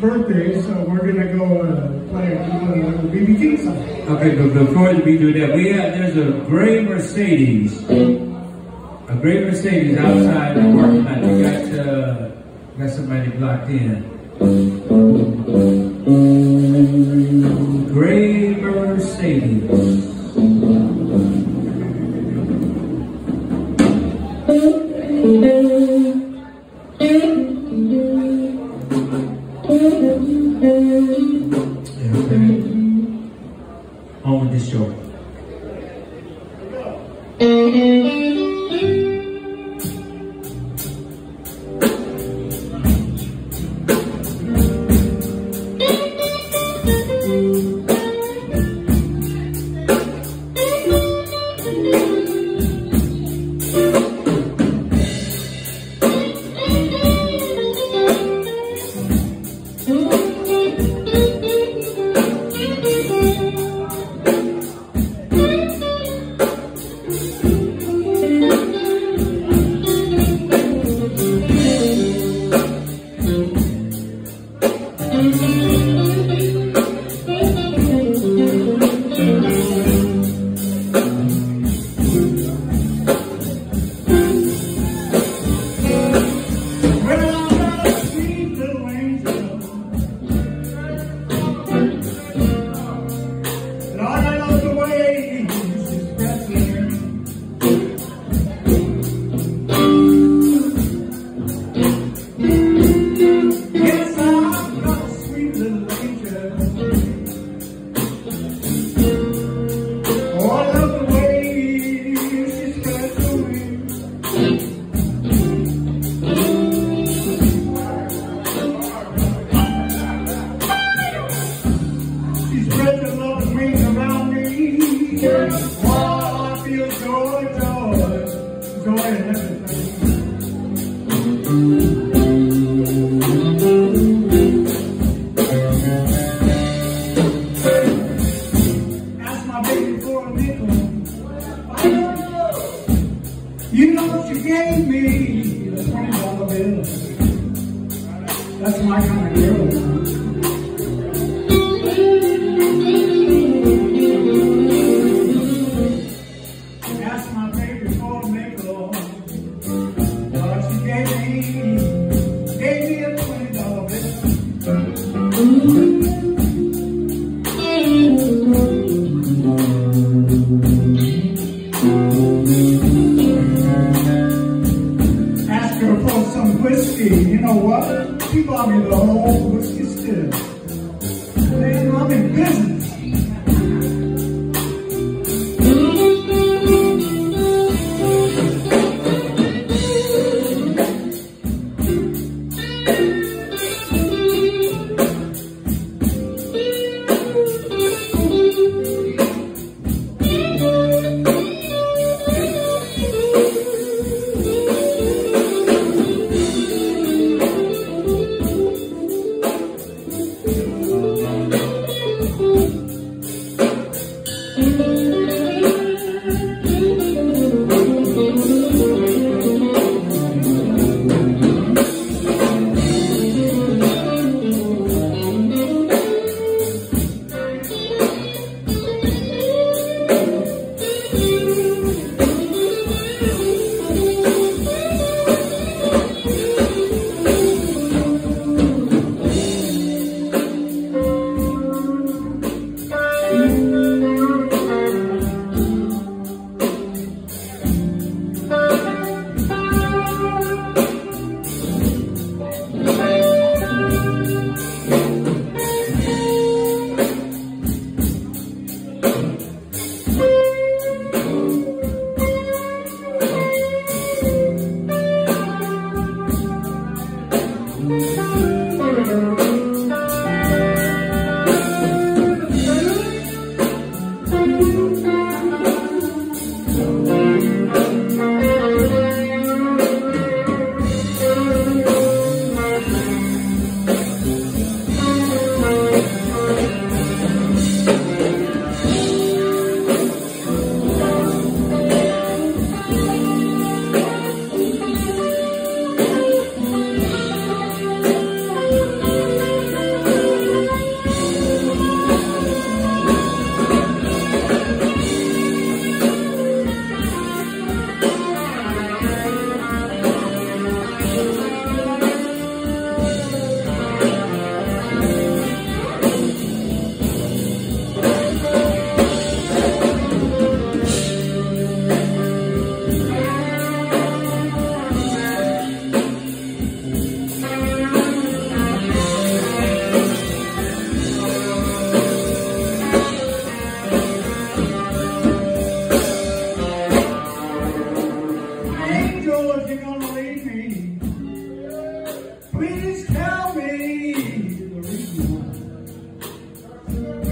birthday, so we're gonna go uh, play a BB King song. Okay, but before we do that, we have there's a gray Mercedes, a gray Mercedes outside the parking lot. We got uh, got somebody blocked in. Gray Mercedes. That's my baby for a nickel. But she gave me,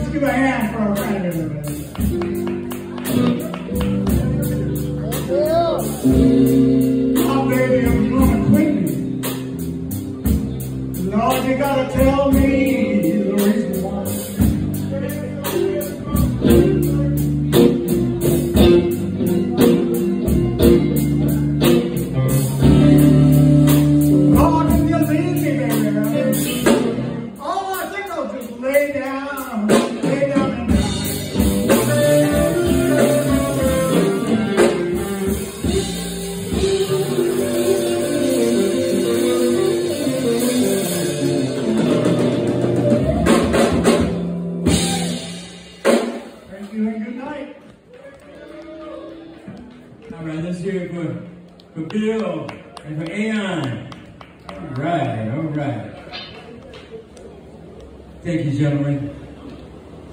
Let's give a hand for our friend. Good night. All right, let's hear it for, for Bill and for Aeon. All right, all right. Thank you, gentlemen.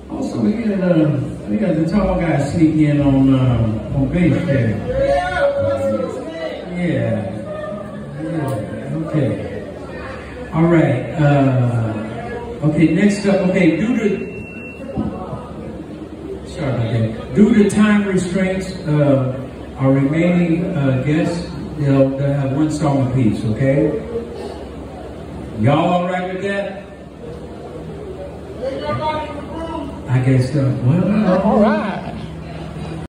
Also, we got uh, we got the tall guy sneaking in on uh, on bass there. Yeah. Yeah. Okay. All right. Uh, okay. Next up. Okay. Due to Due to time restraints, uh, our remaining uh, guests, they'll, they'll have one song apiece, okay? Y'all all right with that? I guess so. Well, All right.